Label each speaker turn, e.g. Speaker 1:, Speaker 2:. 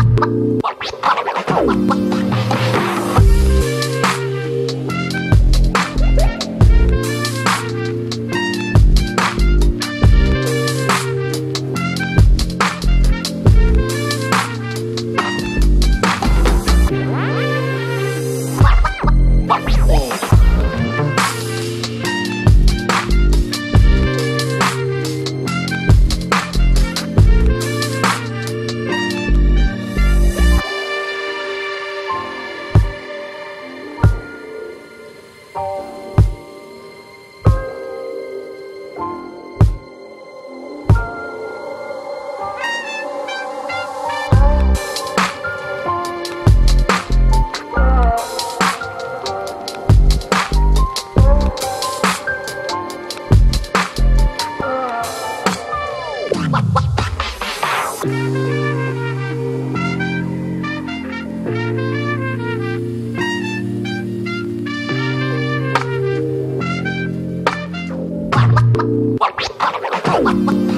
Speaker 1: What? Thank you.
Speaker 2: 哇。